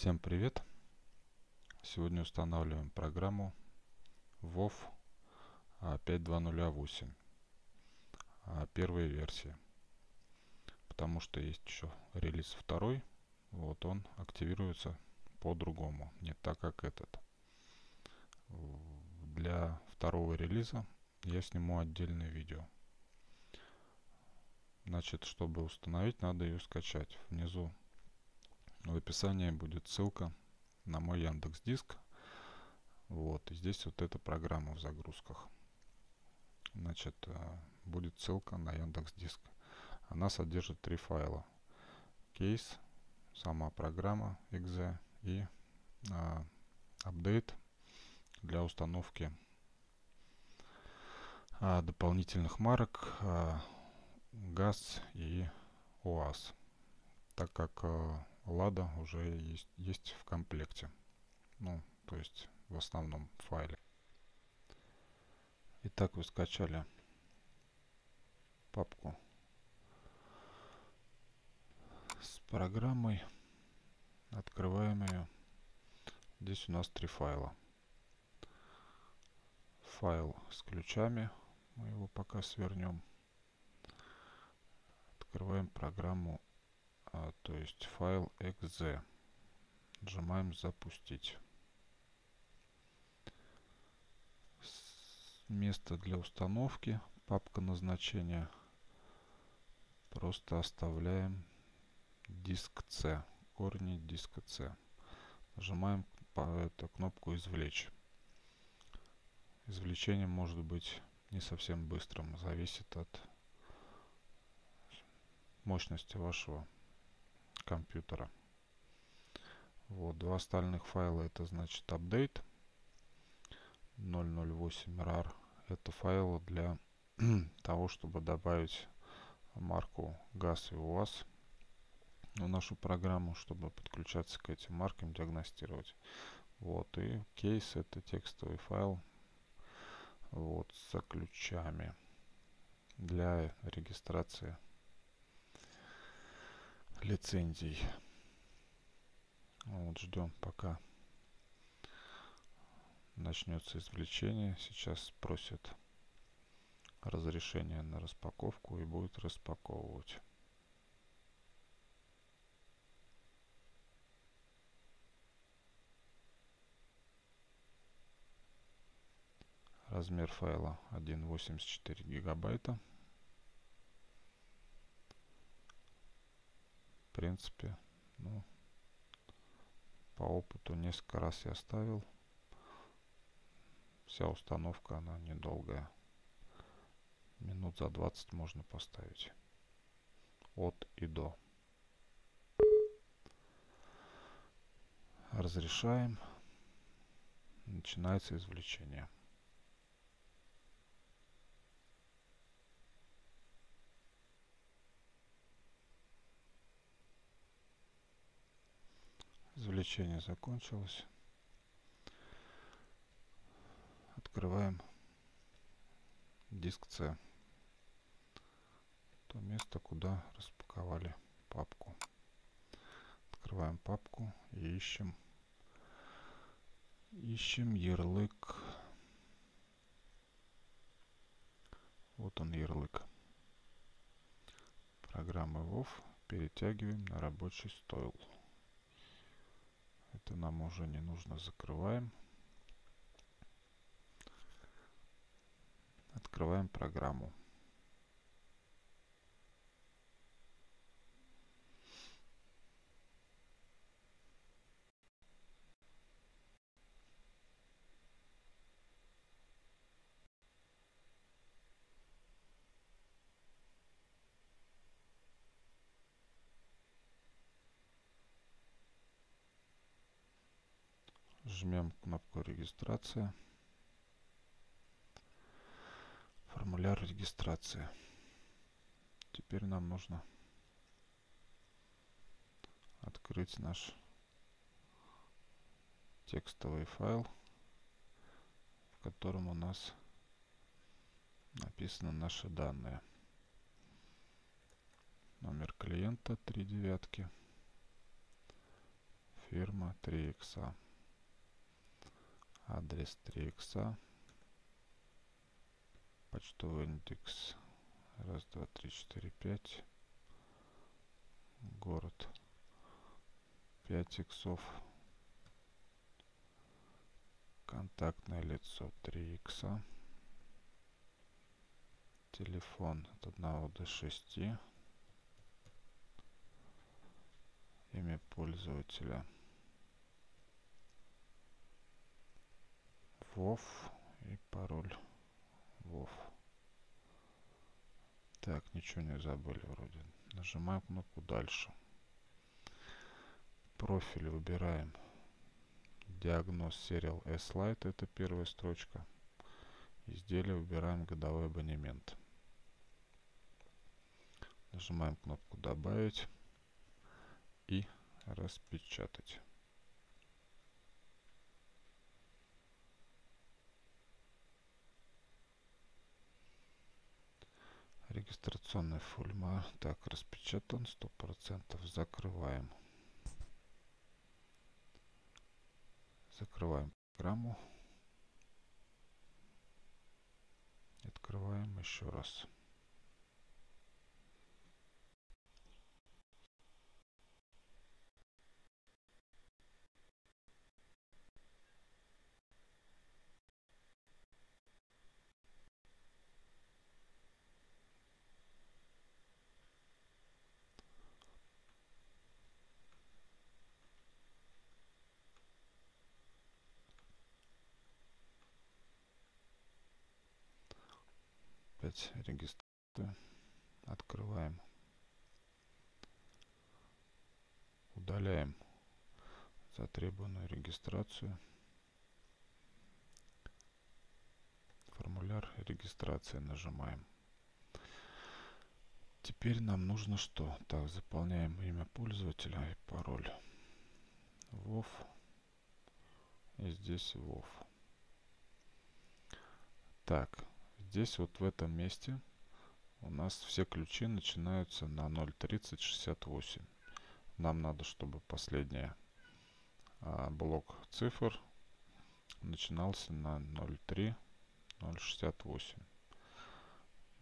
Всем привет! Сегодня устанавливаем программу WoW 5.2.0.8 первой версии. Потому что есть еще релиз второй, вот он активируется по-другому, не так как этот. Для второго релиза я сниму отдельное видео. Значит, чтобы установить, надо ее скачать. Внизу в описании будет ссылка на мой Яндекс Диск. Вот, и здесь вот эта программа в загрузках. Значит, э, будет ссылка на Яндекс Диск. Она содержит три файла. Кейс, сама программа .exe и а, апдейт для установки а, дополнительных марок а, ГАЗ и УАЗ. Так как а, Лада уже есть, есть в комплекте. Ну, то есть в основном файле. Итак, вы скачали папку с программой. Открываем ее. Здесь у нас три файла. Файл с ключами. Мы его пока свернем. Открываем программу а, то есть файл exe. Нажимаем запустить. Место для установки, папка назначения. Просто оставляем диск C, корни диска C. Нажимаем по эту кнопку извлечь. Извлечение может быть не совсем быстрым, зависит от мощности вашего компьютера. Вот, два остальных файла это значит update 008 rar. Это файлы для того, чтобы добавить марку газ и УАЗ в нашу программу, чтобы подключаться к этим маркам, диагностировать. Вот, и кейс это текстовый файл вот, с ключами для регистрации лицензий. Вот ждем пока начнется извлечение. Сейчас спросит разрешение на распаковку и будет распаковывать. Размер файла 1.84 гигабайта. Принципе, ну, по опыту несколько раз я ставил. Вся установка, она недолгая. Минут за 20 можно поставить. От и до. Разрешаем. Начинается извлечение. Извлечение закончилось. Открываем диск C. То место, куда распаковали папку. Открываем папку и ищем ищем ярлык. Вот он ярлык. Программы WoW перетягиваем на рабочий стойл. Это нам уже не нужно. Закрываем. Открываем программу. Жмем кнопку регистрация. Формуляр регистрации. Теперь нам нужно открыть наш текстовый файл, в котором у нас написаны наши данные. Номер клиента 3 девятки. фирма 3 икса адрес 3 икса почтовый индекс раз два три четыре пять город. 5 иксов. Контактное лицо 3 икса. Телефон от 1 до 6 имя пользователя вов и пароль. Вов. Так ничего не забыли вроде. Нажимаем кнопку дальше профиль выбираем. Диагноз serial s lite это первая строчка. Изделие выбираем годовой абонемент нажимаем кнопку добавить и распечатать регистрационная форма так распечатан сто процентов. Закрываем. Закрываем программу. Открываем еще раз опять регистрацию открываем. Удаляем затребованную регистрацию. Формуляр регистрации нажимаем. Теперь нам нужно что? Так заполняем имя пользователя и пароль. Вов. И здесь вов. Так здесь вот в этом месте у нас все ключи начинаются на 0.3068. Нам надо, чтобы последний а, блок цифр начинался на 0.3.068.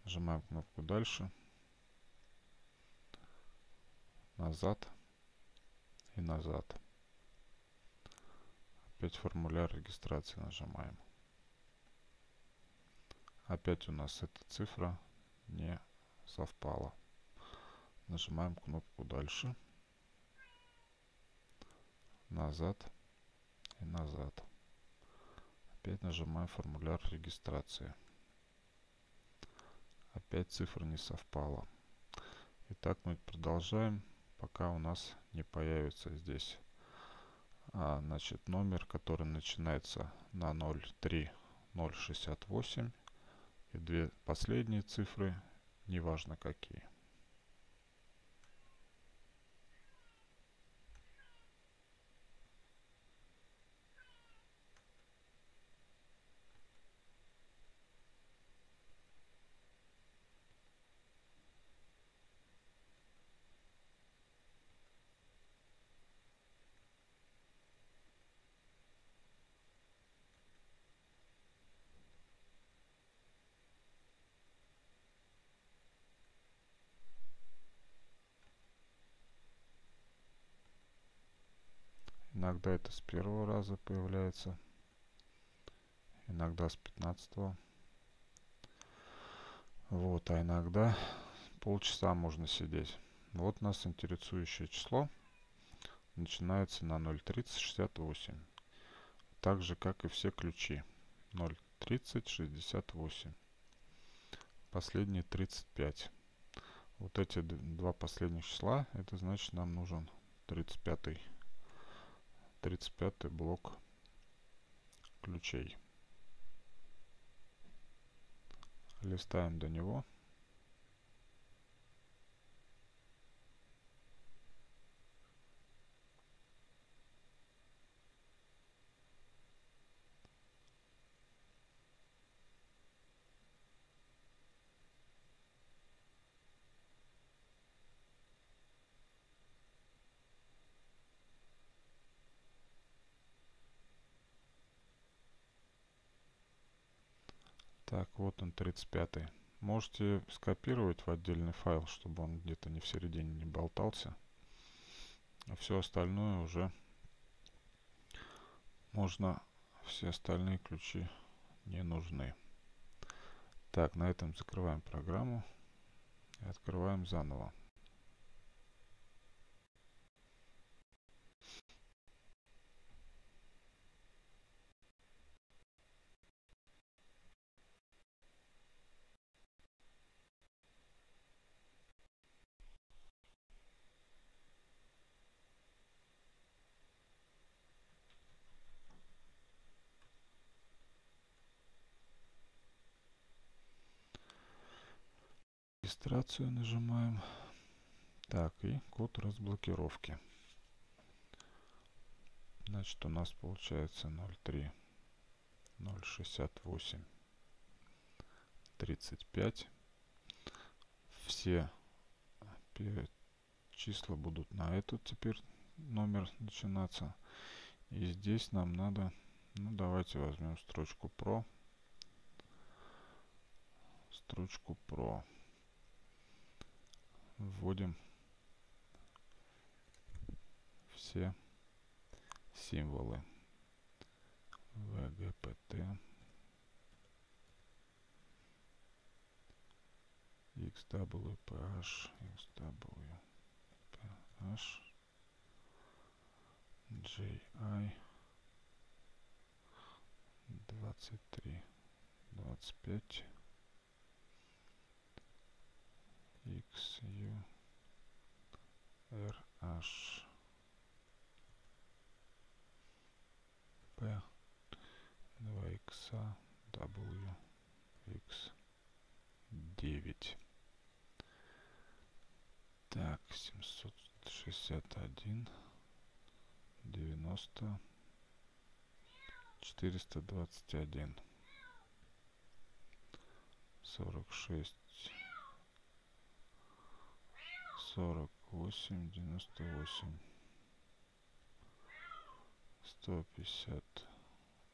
Нажимаем кнопку дальше. Назад и назад. Опять формуляр регистрации нажимаем опять у нас эта цифра не совпала. Нажимаем кнопку дальше назад и назад опять нажимаем формуляр регистрации. Опять цифра не совпала. Итак мы продолжаем пока у нас не появится здесь а, значит номер который начинается на 03068 и две последние цифры, неважно какие. Иногда это с первого раза появляется. Иногда с 15 -го. Вот, а иногда полчаса можно сидеть. Вот нас интересующее число начинается на 0.3068. Так же, как и все ключи. 0.3068. Последние 35. Вот эти два последних числа, это значит нам нужен 35 35 блок ключей. Листаем до него. Так, вот он 35. -й. Можете скопировать в отдельный файл, чтобы он где-то не в середине не болтался. А все остальное уже можно, все остальные ключи не нужны. Так, на этом закрываем программу и открываем заново. Регистрацию нажимаем. Так, и код разблокировки. Значит, у нас получается 03 068 35. Все числа будут на этот теперь номер начинаться. И здесь нам надо, ну давайте возьмем строчку про. Строчку про вводим все символы VGPT XWPH XWPH JI 23 25 X U R H P 2 X W X 9 так 761 90 421 46 сорок восемь девяносто восемь. сто пятьдесят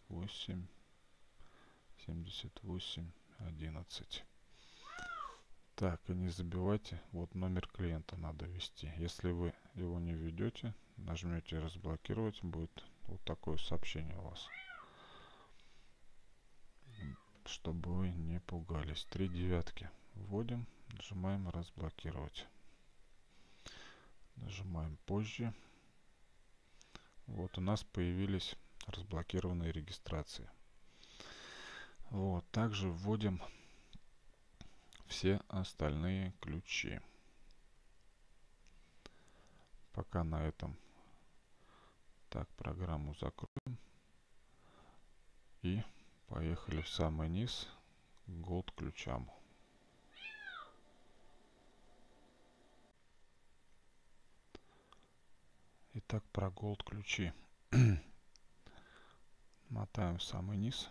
восемь семьдесят восемь одиннадцать. Так и не забивайте вот номер клиента надо ввести. Если вы его не введете нажмете разблокировать будет вот такое сообщение у вас. Чтобы вы не пугались. Три девятки. Вводим нажимаем разблокировать Нажимаем позже. Вот у нас появились разблокированные регистрации. Вот, также вводим все остальные ключи. Пока на этом так программу закроем. И поехали в самый низ Gold ключам. Итак, про Gold ключи. Мотаем в самый низ.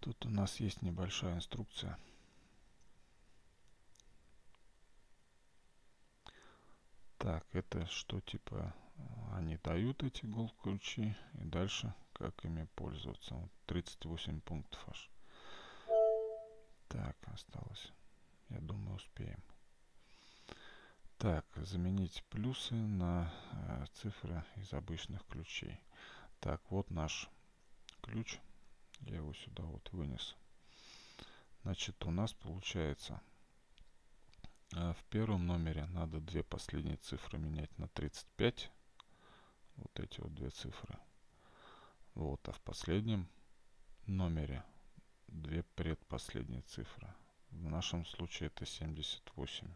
Тут у нас есть небольшая инструкция. Так, это что типа они дают эти Gold ключи и дальше как ими пользоваться. Вот 38 пунктов аж. Так, осталось. Я думаю, успеем. Так, заменить плюсы на э, цифры из обычных ключей. Так, вот наш ключ. Я его сюда вот вынес. Значит, у нас получается э, в первом номере надо две последние цифры менять на 35. Вот эти вот две цифры. Вот, а в последнем номере две предпоследние цифры. В нашем случае это 78.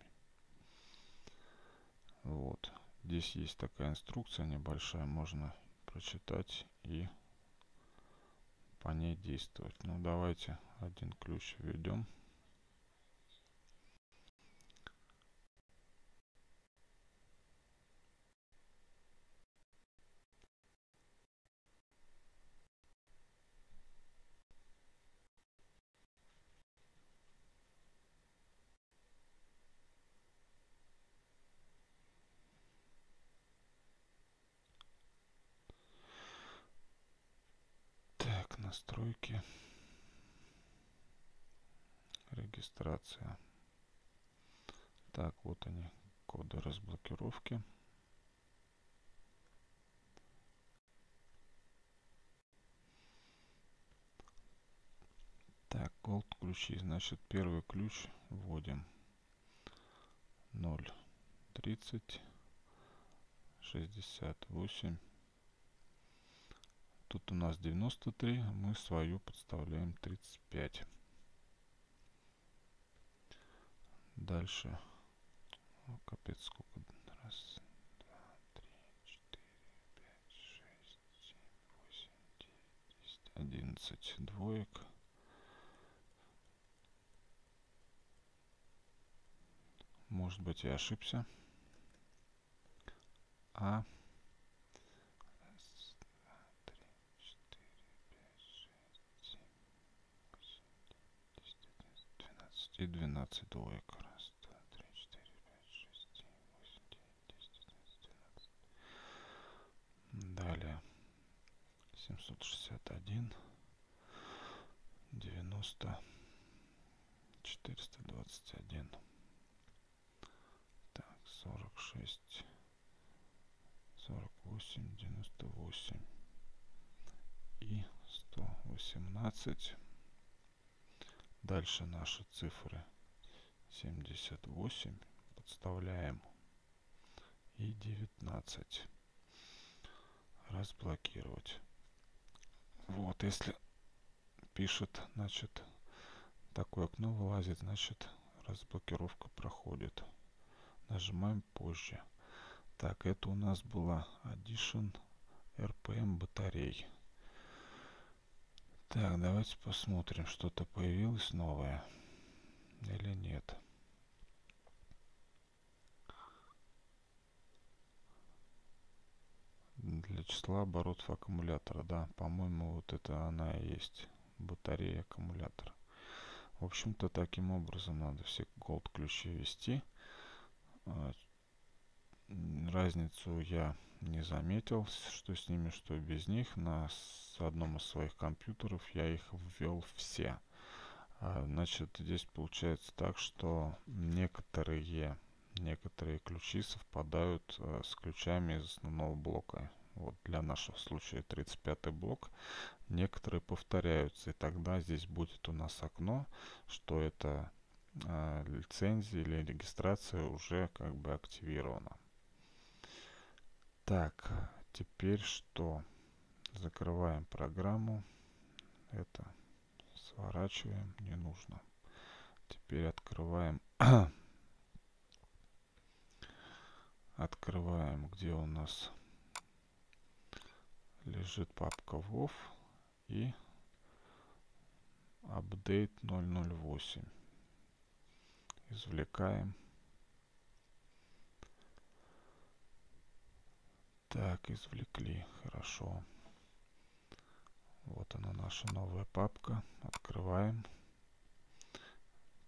Вот. Здесь есть такая инструкция небольшая, можно прочитать и по ней действовать. Ну, давайте один ключ введем. Настройки, регистрация. Так, вот они, коды разблокировки. Так, Gold ключи. Значит, первый ключ вводим 0, 30, 68. Тут у нас 93, мы свою подставляем 35. Дальше. О, капец, сколько. Раз, два, три, четыре, пять, шесть, семь, восемь, девять, десять, одиннадцать двоек. Может быть, я ошибся. А. Раз, два, три, четыре, пять, шесть, семь, восемь, девять, десять, одиннадцать, двенадцать и двенадцать двоек. Раз, два, три, четыре, пять, шесть, семь, восемь, девять, десять, одиннадцать, двенадцать. Далее. Семьсот шестьдесят один. Девяносто. Четыреста двадцать один сорок шесть сорок восемь девяносто восемь и сто восемнадцать дальше наши цифры семьдесят восемь подставляем и девятнадцать разблокировать вот если пишет значит такое окно вылазит значит разблокировка проходит нажимаем позже. Так, это у нас была Addition RPM батарей. Так, давайте посмотрим, что-то появилось новое или нет. Для числа оборотов аккумулятора, да, по-моему, вот это она и есть, батарея аккумулятора. В общем-то, таким образом надо все gold ключи ввести. А, разницу я не заметил, что с ними, что без них. На одном из своих компьютеров я их ввел все. А, значит, здесь получается так, что некоторые, некоторые ключи совпадают а, с ключами из основного блока. Вот для нашего случая 35 блок. Некоторые повторяются. И тогда здесь будет у нас окно, что это э, лицензия или регистрация уже как бы активирована. Так, теперь что? Закрываем программу. Это сворачиваем, не нужно. Теперь открываем открываем, где у нас лежит папка WoW и update 008 извлекаем. Так, извлекли. Хорошо. Вот она наша новая папка. Открываем.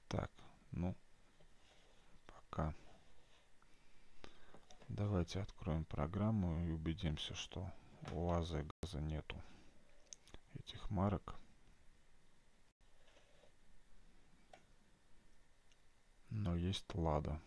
Так, ну, пока. Давайте откроем программу и убедимся, что у УАЗа и газа нету этих марок. но есть лада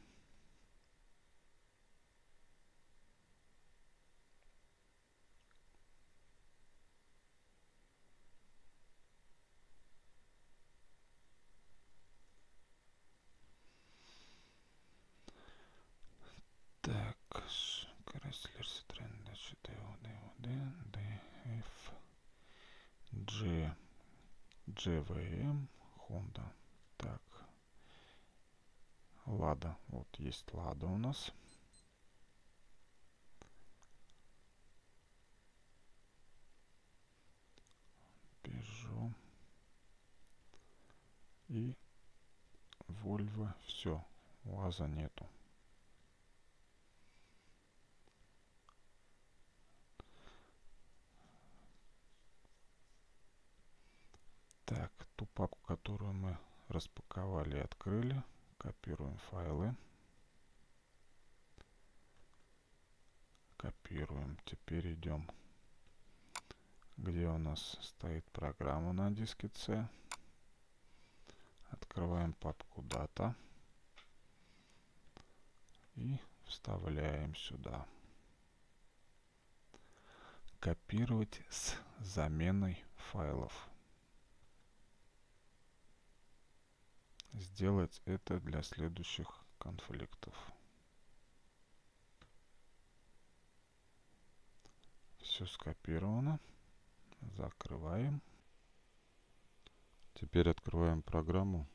GVM, Honda. Лада. Вот есть Лада у нас. Peugeot. И Volvo. Все. УАЗа нету. Так, ту папку, которую мы распаковали и открыли, Копируем файлы. Копируем. Теперь идем где у нас стоит программа на диске C. Открываем папку Data и вставляем сюда. Копировать с заменой файлов. Сделать это для следующих конфликтов. Все скопировано. Закрываем. Теперь открываем программу.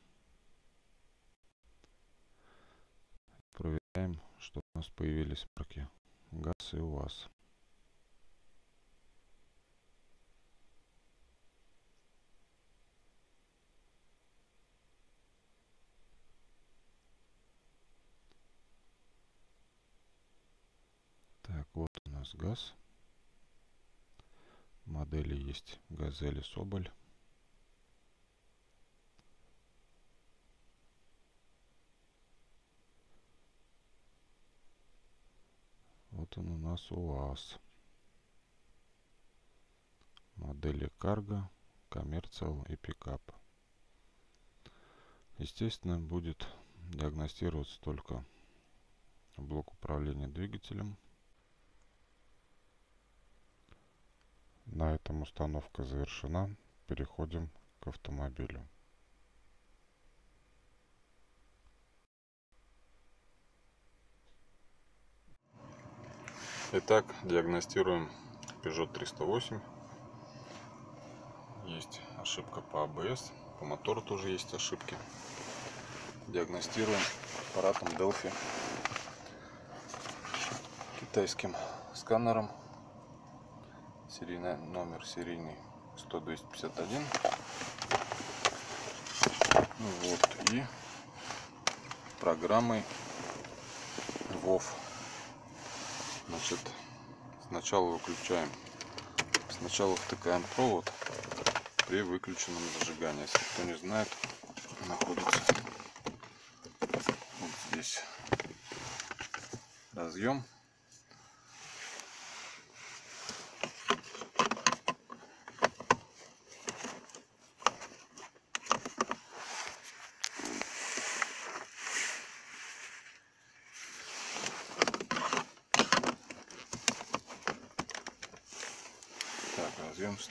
Проверяем, что у нас появились марки ГАЗ и УАЗ. Так, вот у нас газ. Модели есть Газели Соболь. Вот он у нас УАЗ. Модели Карго, Коммерциал и Пикап. Естественно, будет диагностироваться только блок управления двигателем На этом установка завершена. Переходим к автомобилю. Итак, диагностируем Peugeot 308. Есть ошибка по ABS. По мотору тоже есть ошибки. Диагностируем аппаратом Delphi китайским сканером серийный номер серийный 100 251 вот и программой WOW значит сначала выключаем. Сначала втыкаем провод при выключенном зажигании. Если кто не знает находится вот здесь разъем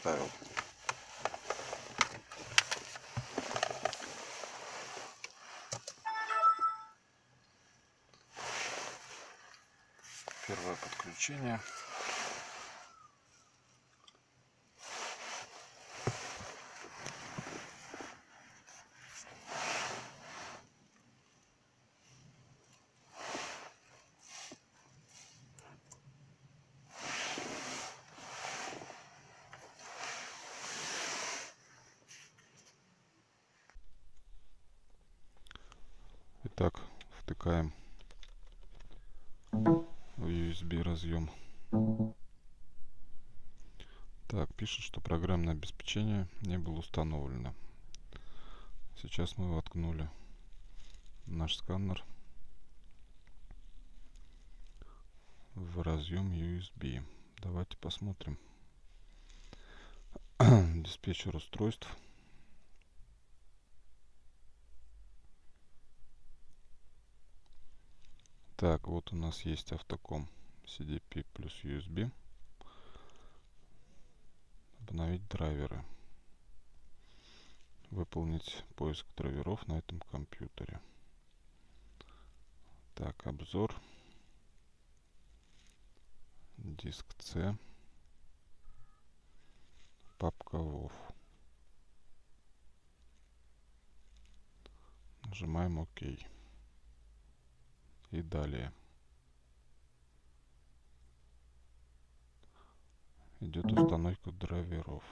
вставил. Первое подключение. Итак, втыкаем в USB разъем. Так, пишет, что программное обеспечение не было установлено. Сейчас мы воткнули наш сканер в разъем USB. Давайте посмотрим. Диспетчер устройств. Так, вот у нас есть автоком CDP плюс USB. Обновить драйверы. Выполнить поиск драйверов на этом компьютере. Так, обзор. Диск C. Папка WOV. Нажимаем ОК. OK и далее. Идет установка драйверов.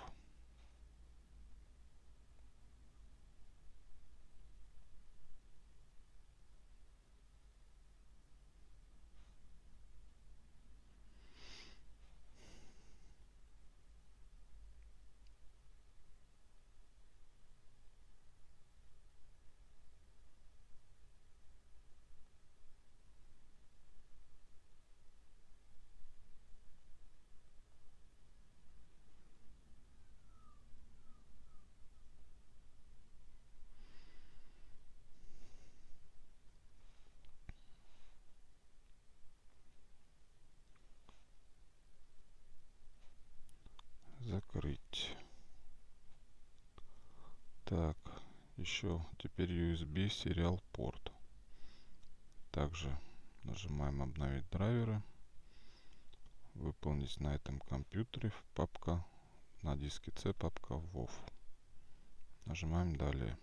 Так, еще теперь USB сериал порт. Также нажимаем обновить драйверы. Выполнить на этом компьютере папка на диске C папка WOV. Нажимаем далее.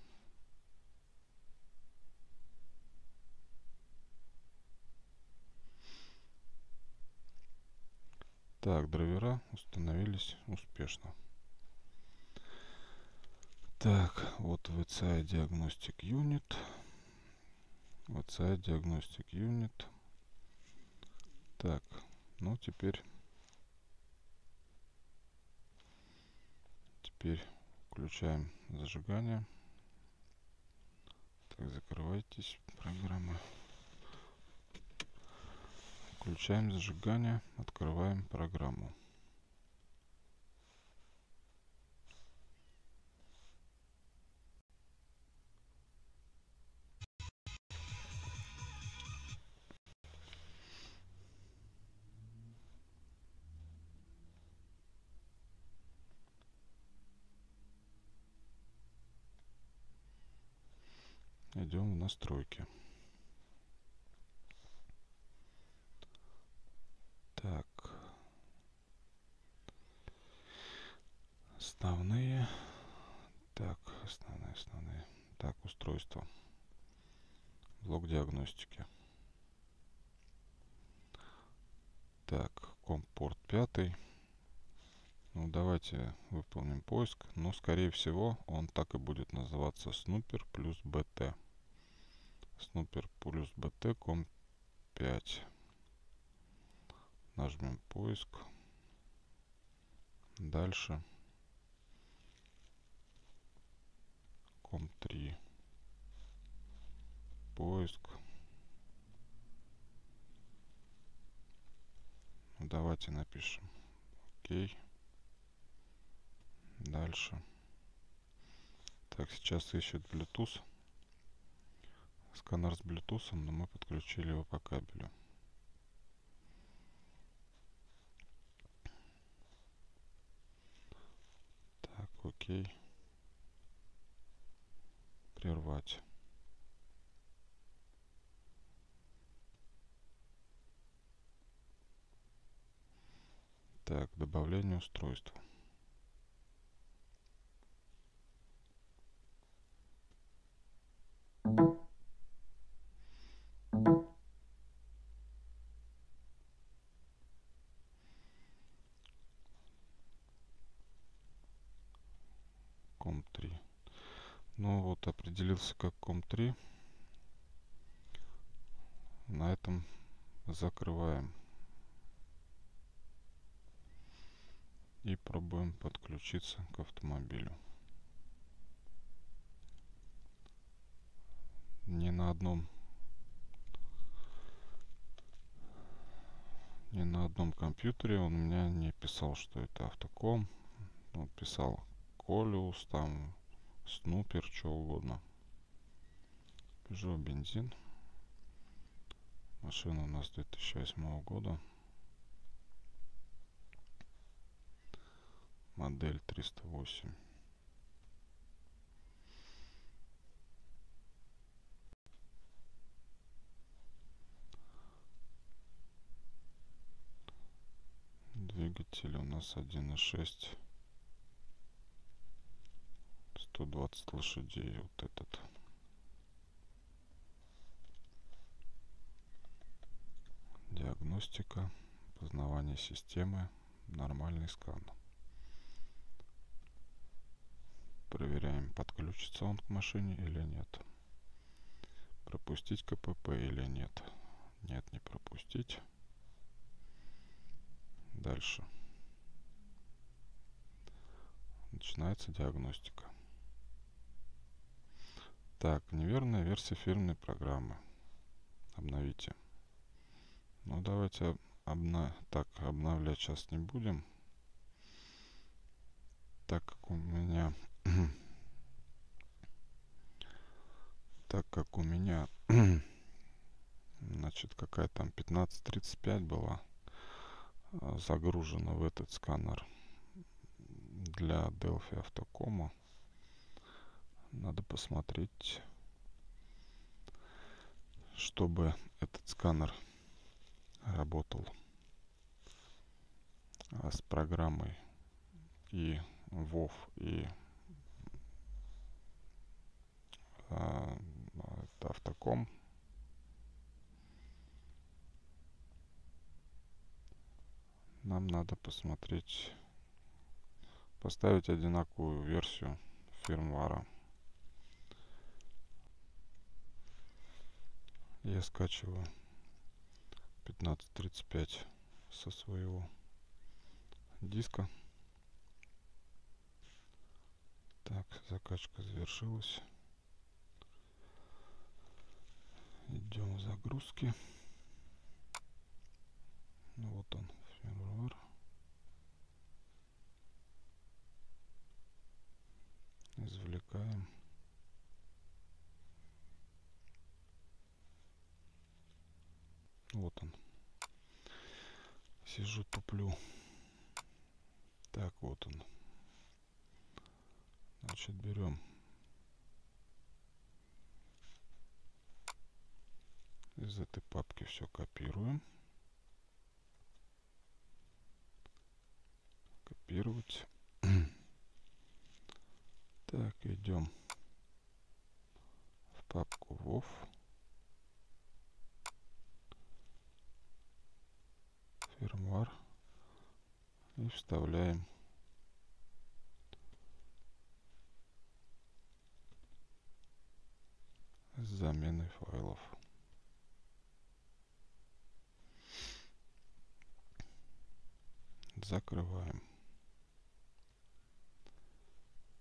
Так, драйвера установились успешно. Так, вот VCI Diagnostic Unit. VCI Diagnostic Unit. Так, ну теперь... Теперь включаем зажигание. Так, закрывайтесь, программы. Включаем зажигание, открываем программу. Идем в настройки. Так. Основные. Так, основные, основные. Так, устройство. Блок диагностики. Так, компорт пятый. Ну, давайте выполним поиск. Но, скорее всего, он так и будет называться Снупер плюс БТ. Снупер плюс БТ ком 5. Нажмем поиск. Дальше. Ком 3. Поиск. Ну, давайте напишем. Окей. Дальше. Так, сейчас ищет Bluetooth. Сканер с Bluetooth, но мы подключили его по кабелю. окей. Прервать. Так, добавление устройства. Ну вот, определился как COM3. На этом закрываем. И пробуем подключиться к автомобилю. Не на одном не на одном компьютере он у меня не писал, что это автоком. Он писал Колиус, там, Снупер, что угодно. Peugeot бензин. Машина у нас 2008 года. Модель 308. Двигатель у нас 1.6 120 лошадей вот этот. Диагностика познавание системы нормальный скан. Проверяем подключится он к машине или нет. Пропустить КПП или нет? Нет не пропустить. Дальше. Начинается диагностика так, неверная версия фирменной программы. Обновите. Ну, давайте обна... так, обновлять сейчас не будем. Так как у меня... так как у меня... значит, какая там 1535 была а, загружена в этот сканер для Delphi Автокома надо посмотреть, чтобы этот сканер работал а, с программой и WoW, и а, автоком. Нам надо посмотреть, поставить одинаковую версию фирмвара. Я скачиваю 1535 со своего диска. Так, закачка завершилась. Идем в загрузки. Ну, вот он, фирмвар. Извлекаем. Вот он. Сижу, туплю. Так, вот он. Значит, берем из этой папки все копируем. Копировать. так, идем в папку WoW. Фирмвар и вставляем с заменой файлов. Закрываем.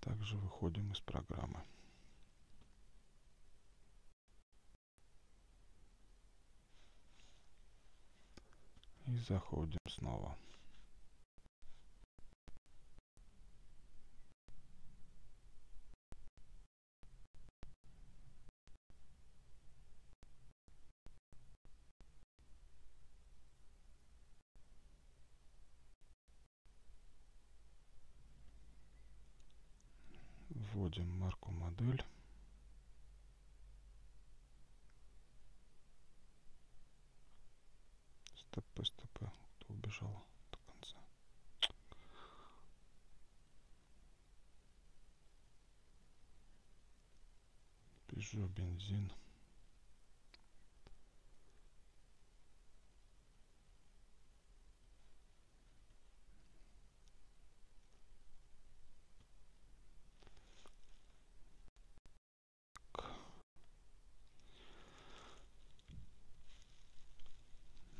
Также выходим из программы. И заходим снова. Вводим марку модель. Пежо, бензин.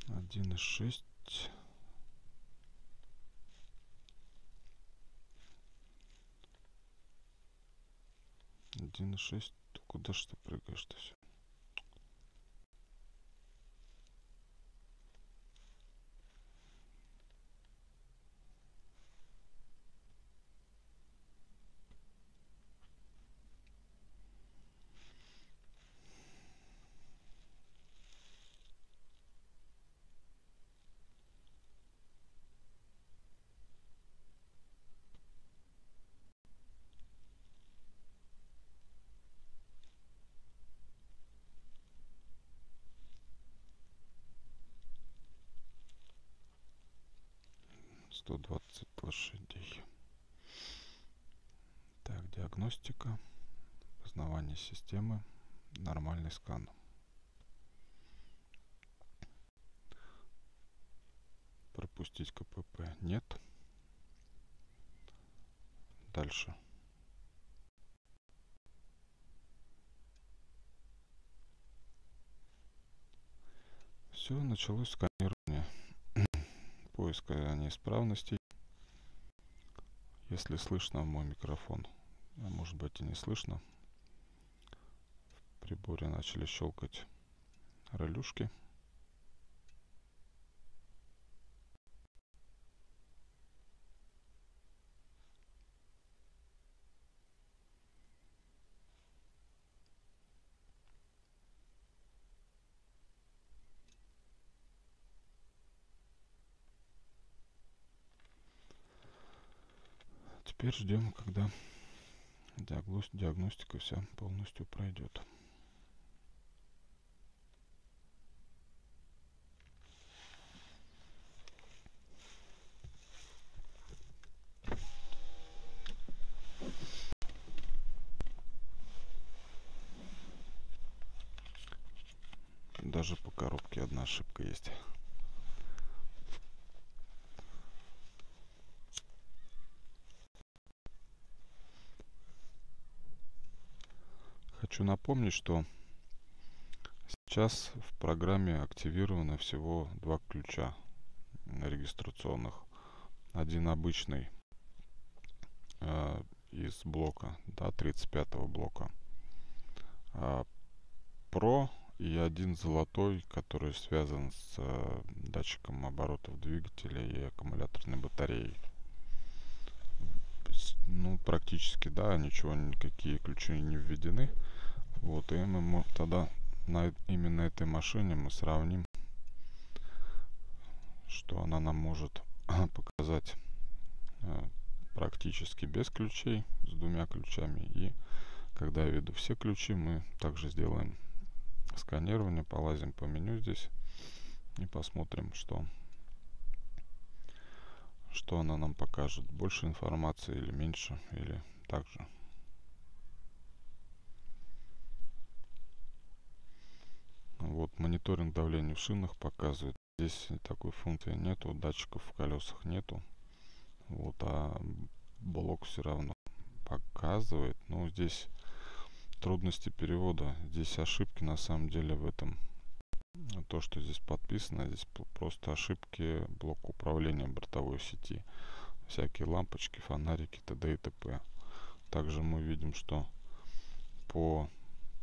один и шесть один и шесть куда что прыгаешь-то все сто двадцать лошадей. Так диагностика познавание системы нормальный скан. Пропустить кпп нет. Дальше. Все началось сканирование поиска неисправностей. Если слышно мой микрофон, а может быть и не слышно, в приборе начали щелкать релюшки. Теперь ждем, когда диагностика вся полностью пройдет. Даже по коробке одна ошибка есть. Хочу напомнить, что сейчас в программе активировано всего два ключа регистрационных. Один обычный э, из блока, да, 35 блока. А Pro и один золотой, который связан с э, датчиком оборотов двигателя и аккумуляторной батареей. Ну, практически, да, ничего, никакие ключи не введены. Вот, и мы тогда на именно этой машине мы сравним, что она нам может показать э, практически без ключей, с двумя ключами. И когда я веду все ключи, мы также сделаем сканирование, полазим по меню здесь и посмотрим, что что она нам покажет. Больше информации или меньше, или также. Вот мониторинг давления в шинах показывает. Здесь такой функции нету, датчиков в колесах нету. Вот, а блок все равно показывает. Но здесь трудности перевода. Здесь ошибки на самом деле в этом. То, что здесь подписано, здесь просто ошибки блока управления бортовой сети. Всякие лампочки, фонарики, т.д. и т.п. Также мы видим, что по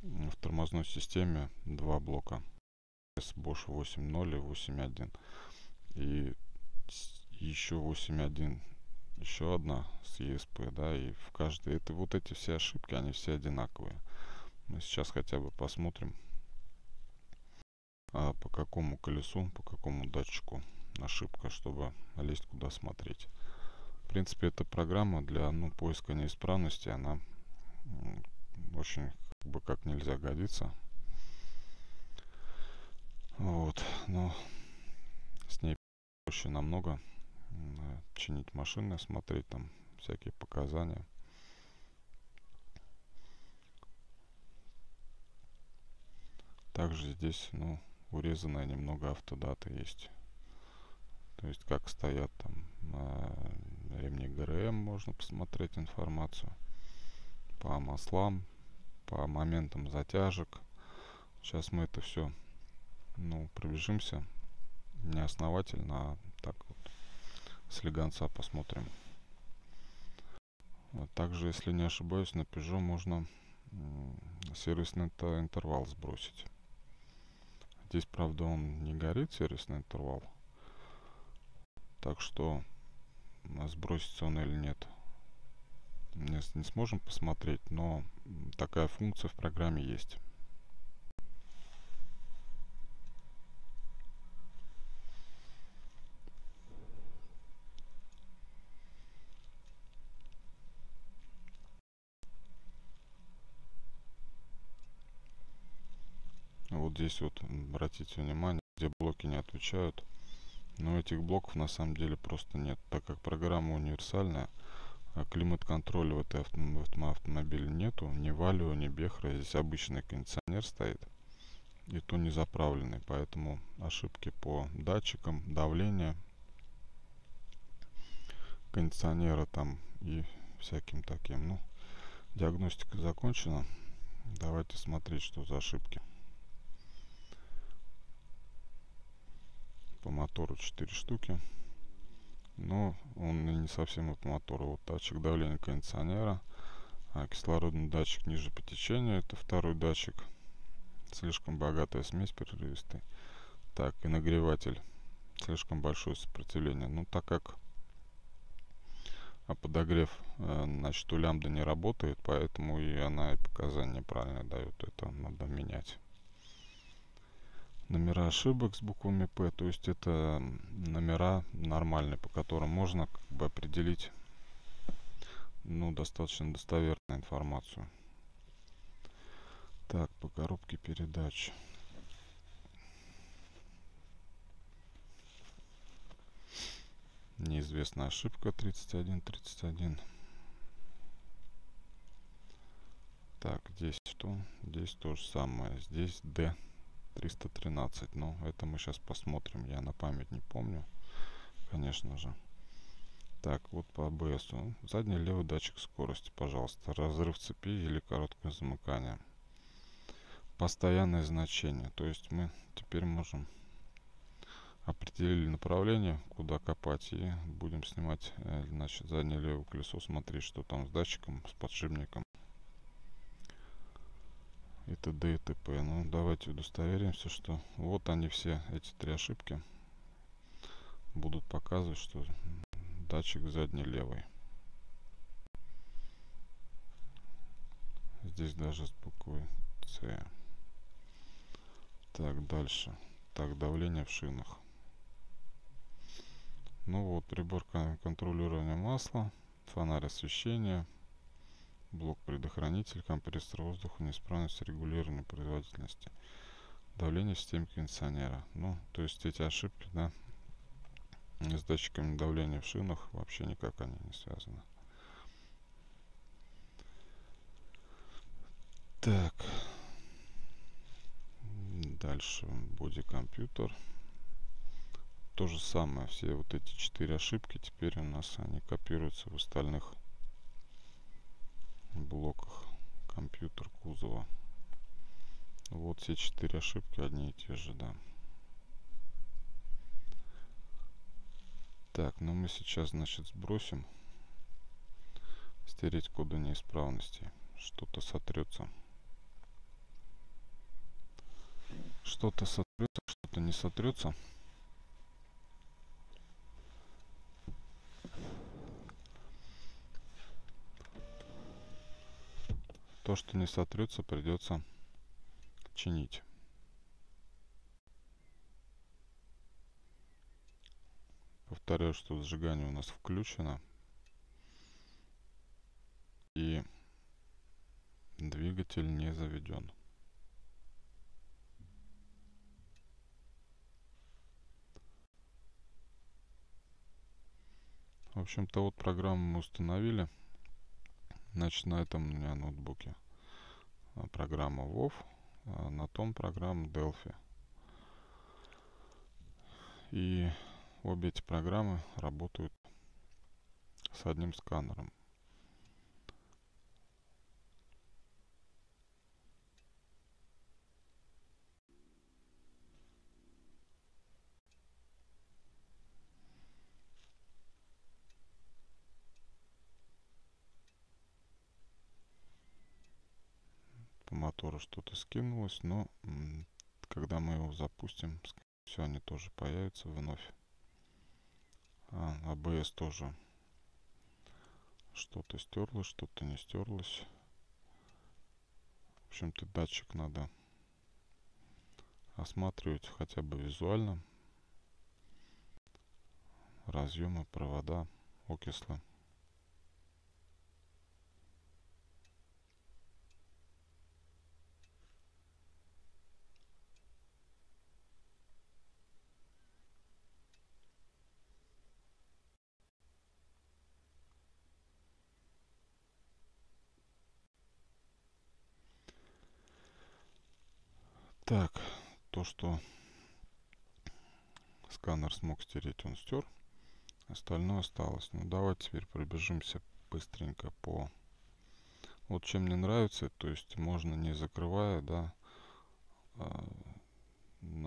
в тормозной системе два блока с Bosch 8.0 и 8.1 и еще 8.1 еще одна с ESP, да, и в каждой, это вот эти все ошибки, они все одинаковые. Мы сейчас хотя бы посмотрим, а, по какому колесу, по какому датчику ошибка, чтобы лезть куда смотреть. В принципе, эта программа для ну, поиска неисправности, она очень как бы как нельзя годится. Вот, но с ней проще намного чинить машины, смотреть там всякие показания. Также здесь, ну, урезанная немного автодата есть. То есть как стоят там на ремне ГРМ, можно посмотреть информацию. По маслам, по моментам затяжек. Сейчас мы это все, ну, пробежимся не основательно, а так вот слегонца посмотрим. Вот, также, если не ошибаюсь, на Peugeot можно сервисный интервал сбросить. Здесь, правда, он не горит, сервисный интервал. Так что сбросится он или нет, не, не сможем посмотреть, но такая функция в программе есть. Вот здесь вот обратите внимание, где блоки не отвечают. Но этих блоков на самом деле просто нет, так как программа универсальная. А климат-контроля в, этой авто, в автомобиле нету. Ни Валио, ни Бехра. Здесь обычный кондиционер стоит. И то не заправленный. Поэтому ошибки по датчикам давления кондиционера там и всяким таким. Ну, диагностика закончена. Давайте смотреть, что за ошибки. По мотору 4 штуки но он и не совсем от мотора. Вот датчик давления кондиционера, а кислородный датчик ниже по течению, это второй датчик. Слишком богатая смесь прерывистый. Так, и нагреватель. Слишком большое сопротивление. Ну, так как а подогрев, э, значит, у лямбда не работает, поэтому и она и показания неправильно дает. Это надо менять номера ошибок с буквами П, то есть это номера нормальные, по которым можно как бы определить ну, достаточно достоверную информацию. Так, по коробке передач. Неизвестная ошибка 3131. Так, здесь что? Здесь то же самое. Здесь D 313. Но это мы сейчас посмотрим. Я на память не помню. Конечно же. Так, вот по ABS. Задний левый датчик скорости, пожалуйста. Разрыв цепи или короткое замыкание. Постоянное значение. То есть мы теперь можем определили направление, куда копать. И будем снимать, э, значит, заднее левое колесо. Смотреть, что там с датчиком, с подшипником и т.д. и т.п. Ну, давайте удостоверимся, что вот они все, эти три ошибки будут показывать, что датчик задний левый. Здесь даже с буквой С. Так, дальше. Так, давление в шинах. Ну вот, прибор контролирования масла, фонарь освещения, блок предохранитель, компрессор воздуха, неисправность регулирования производительности, давление в системе кондиционера. Ну, то есть эти ошибки, да, с датчиками давления в шинах вообще никак они не связаны. Так. Дальше боди компьютер. То же самое. Все вот эти четыре ошибки теперь у нас они копируются в остальных блоках компьютер кузова. Вот все четыре ошибки одни и те же, да. Так, ну мы сейчас, значит, сбросим. Стереть коды неисправности. Что-то сотрется. Что-то сотрется, что-то не сотрется. То, что не сотрется, придется чинить. Повторяю, что зажигание у нас включено. И двигатель не заведен. В общем-то, вот программу мы установили. Значит, на этом у меня ноутбуке а, программа WoW, а на том программа Delphi. И обе эти программы работают с одним сканером. Мотору что-то скинулось, но когда мы его запустим, все они тоже появятся вновь. А, ABS тоже что-то стерлось, что-то не стерлось. В общем-то датчик надо осматривать хотя бы визуально. Разъемы, провода, окислы. Так, то, что сканер смог стереть, он стер. Остальное осталось. Ну, давайте теперь пробежимся быстренько по... Вот чем мне нравится, то есть можно не закрывая, да, а,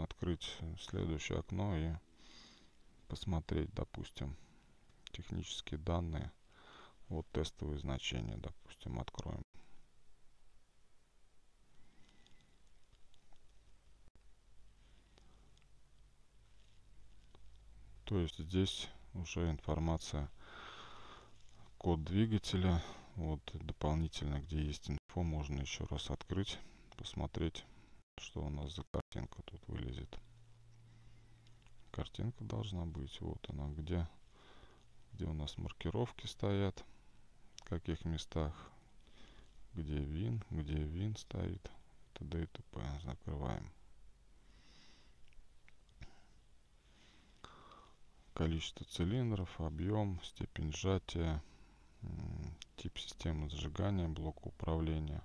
открыть следующее окно и посмотреть, допустим, технические данные. Вот тестовые значения, допустим, откроем. То есть здесь уже информация, код двигателя. Вот дополнительно, где есть инфо, можно еще раз открыть, посмотреть, что у нас за картинка тут вылезет. Картинка должна быть. Вот она, где, где у нас маркировки стоят, каких местах, где вин, где вин стоит, т.д. и т.п. Закрываем. Количество цилиндров, объем, степень сжатия, тип системы зажигания, блок управления,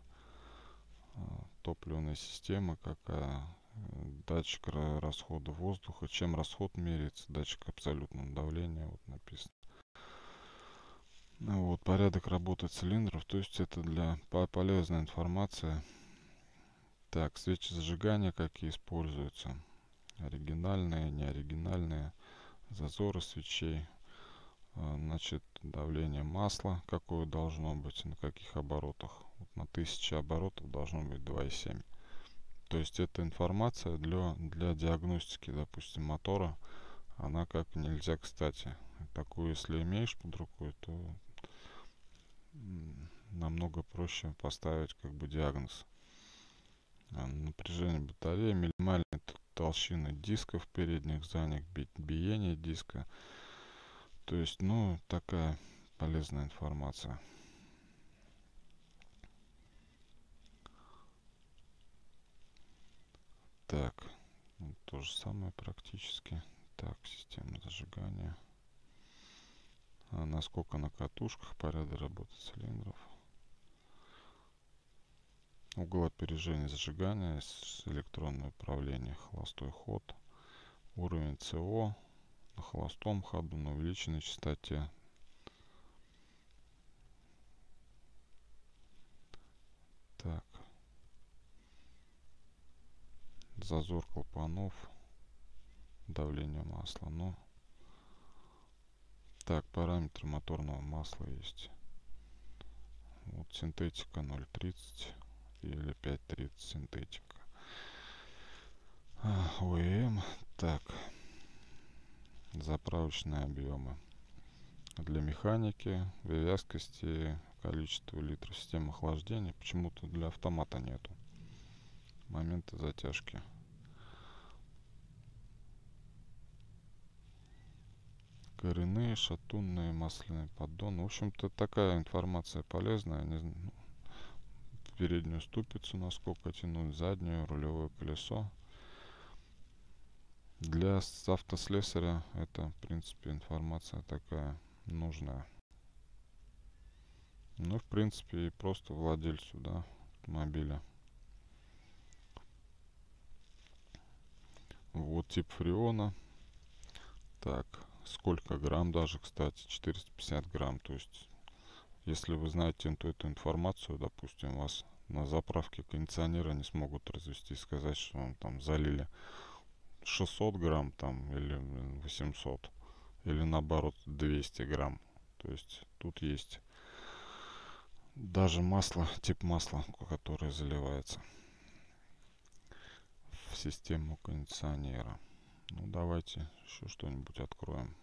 а, топливная система какая, датчик расхода воздуха, чем расход меряется, датчик абсолютного давления, вот написано. Ну вот, порядок работы цилиндров, то есть это для полезная информация. Так, свечи зажигания какие используются. Оригинальные, неоригинальные, зазоры свечей. А, значит, давление масла, какое должно быть, на каких оборотах. Вот на 1000 оборотов должно быть 2,7. То есть эта информация для, для диагностики, допустим, мотора, она как нельзя кстати. Такую, если имеешь под рукой, то намного проще поставить как бы диагноз. А, напряжение батареи, минимальная толщина дисков передних, задних, биение диска. То есть, ну, такая полезная информация. Так, ну, то же самое практически. Так, система зажигания. А насколько на катушках, порядок работы цилиндров. Угол опережения зажигания с электронное управление, холостой ход. Уровень СО на холостом ходу на увеличенной частоте. Так. Зазор клапанов. Давление масла. Ну, так, параметры моторного масла есть. Вот синтетика 0.30 или 5.30 синтетика. А, ОЭМ. Так. Заправочные объемы. Для механики, вязкости, количество литров системы охлаждения. Почему-то для автомата нету. Моменты затяжки. коренные, шатунные, масляные поддоны. В общем-то, такая информация полезная. Не, переднюю ступицу насколько тянуть, заднюю, рулевое колесо. Для автослесаря это, в принципе, информация такая нужная. Ну, в принципе, и просто владельцу, да, автомобиля. Вот тип фреона. Так, сколько грамм даже, кстати, 450 грамм. То есть, если вы знаете эту, эту информацию, допустим, вас на заправке кондиционера не смогут развести, сказать, что вам там залили 600 грамм там или 800 или наоборот 200 грамм. То есть тут есть даже масло, тип масла, которое заливается в систему кондиционера. Ну давайте еще что-нибудь откроем.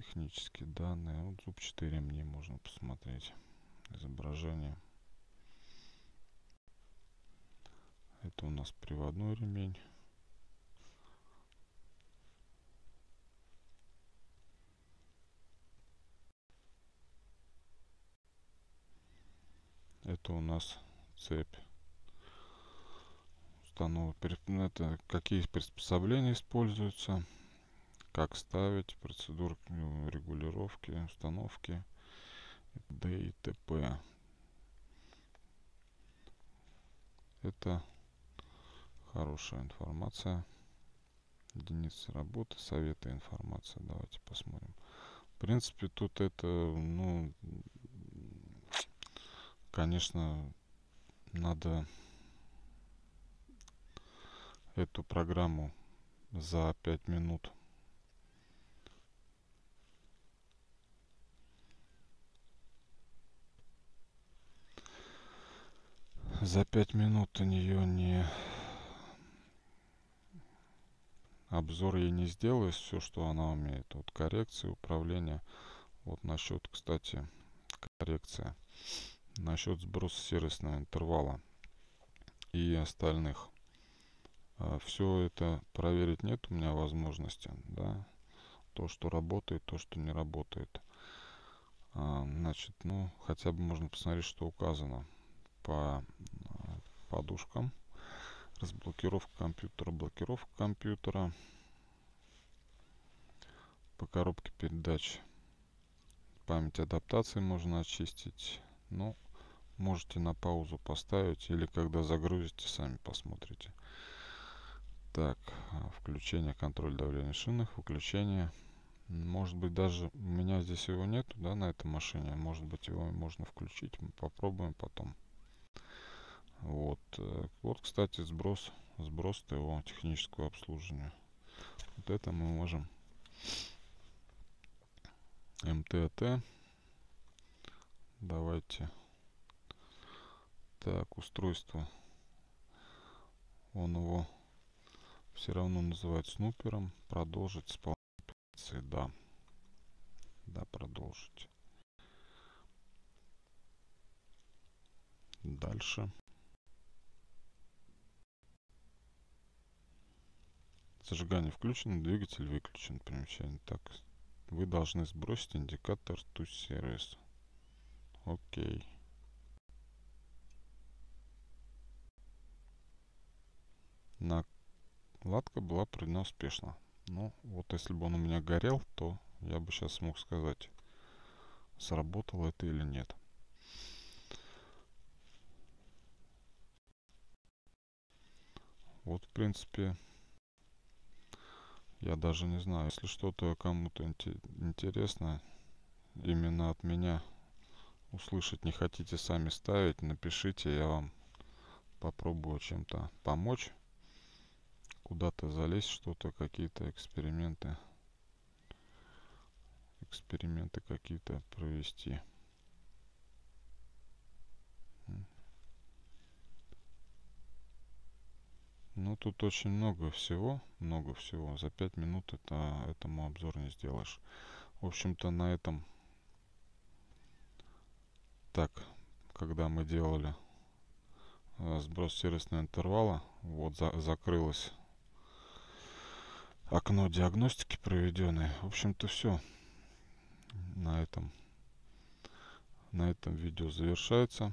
Технические данные. Вот зуб 4 мне можно посмотреть. Изображение. Это у нас приводной ремень. Это у нас цепь установок. Ну, это какие приспособления используются, как ставить, процедур регулировки, установки, д и т.п. Это хорошая информация. Единицы работы, советы, информация. Давайте посмотрим. В принципе, тут это, ну, конечно, надо эту программу за 5 минут. За 5 минут у нее не обзор ей не сделаешь все, что она умеет. Вот коррекция, управление. Вот насчет, кстати, коррекция. Насчет сброса сервисного интервала и остальных. А, все это проверить нет у меня возможности, да, то, что работает, то, что не работает. А, значит, ну, хотя бы можно посмотреть, что указано по подушкам. Разблокировка компьютера, блокировка компьютера. По коробке передач память адаптации можно очистить. Ну, можете на паузу поставить или когда загрузите, сами посмотрите. Так, включение контроль давления шинах, выключение. Может быть даже у меня здесь его нету, да, на этой машине. Может быть его можно включить. Мы попробуем потом. Вот. Э, вот, кстати, сброс. Сброс ТО технического обслуживания. Вот это мы можем МТТ. Давайте. Так, устройство. Он его все равно называют снупером. Продолжить операции. Да. Да, продолжить. Дальше. Зажигание включено, двигатель выключен. Примечание. Так, вы должны сбросить индикатор to service. Окей. Накладка была проведена успешно. Ну, вот если бы он у меня горел, то я бы сейчас смог сказать, сработало это или нет. Вот, в принципе, я даже не знаю, если что-то кому-то интересно, именно от меня услышать не хотите сами ставить, напишите, я вам попробую чем-то помочь куда-то залезть, что-то, какие-то эксперименты, эксперименты какие-то провести. Ну, тут очень много всего, много всего. За 5 минут это этому обзор не сделаешь. В общем-то, на этом так, когда мы делали э, сброс сервисного интервала, вот за, закрылось окно диагностики проведенное. В общем-то все на этом на этом видео завершается.